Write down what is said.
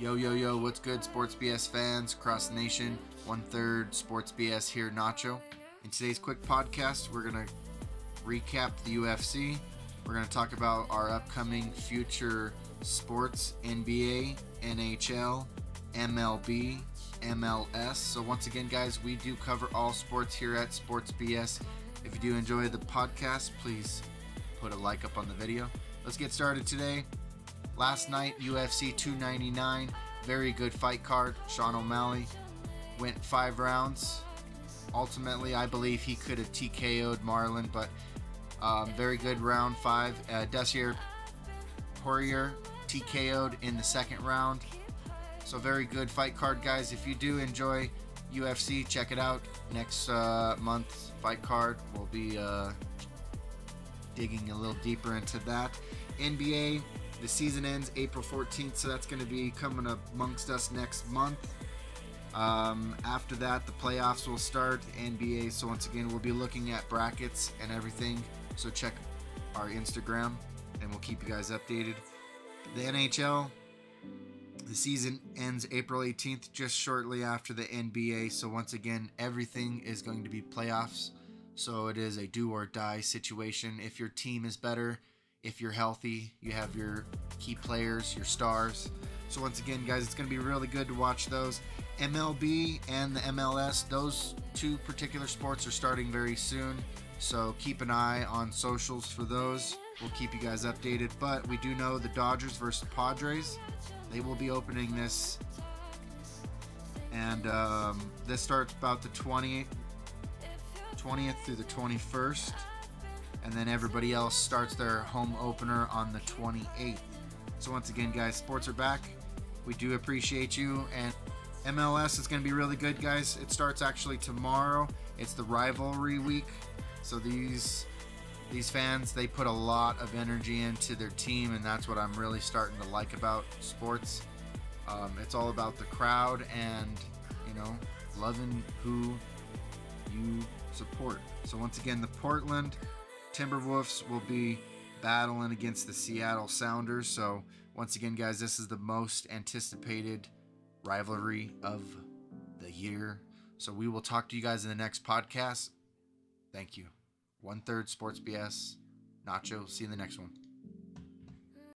Yo, yo, yo, what's good, Sports BS fans across the nation? One third Sports BS here, Nacho. In today's quick podcast, we're going to recap the UFC. We're going to talk about our upcoming future sports NBA, NHL, MLB, MLS. So, once again, guys, we do cover all sports here at Sports BS. If you do enjoy the podcast, please put a like up on the video. Let's get started today. Last night, UFC 299, very good fight card. Sean O'Malley went five rounds. Ultimately, I believe he could have TKO'd Marlon, but um, very good round five. Uh, Desier Poirier TKO'd in the second round. So very good fight card, guys. If you do enjoy UFC, check it out. Next uh, month's fight card, we'll be uh, digging a little deeper into that. NBA, the season ends April 14th, so that's going to be coming up amongst us next month. Um, after that, the playoffs will start. NBA, so once again, we'll be looking at brackets and everything. So check our Instagram, and we'll keep you guys updated. The NHL, the season ends April 18th, just shortly after the NBA. So once again, everything is going to be playoffs. So it is a do or die situation. If your team is better, if you're healthy, you have your key players, your stars. So once again, guys, it's going to be really good to watch those. MLB and the MLS, those two particular sports are starting very soon. So keep an eye on socials for those. We'll keep you guys updated. But we do know the Dodgers versus Padres. They will be opening this. And um, this starts about the 20th, 20th through the 21st and then everybody else starts their home opener on the 28th. So once again, guys, sports are back. We do appreciate you, and MLS is going to be really good, guys. It starts actually tomorrow. It's the rivalry week, so these these fans they put a lot of energy into their team, and that's what I'm really starting to like about sports. Um, it's all about the crowd and you know loving who you support. So once again, the Portland Timberwolves will be battling against the Seattle Sounders. So, once again, guys, this is the most anticipated rivalry of the year. So, we will talk to you guys in the next podcast. Thank you. One third Sports BS. Nacho. See you in the next one.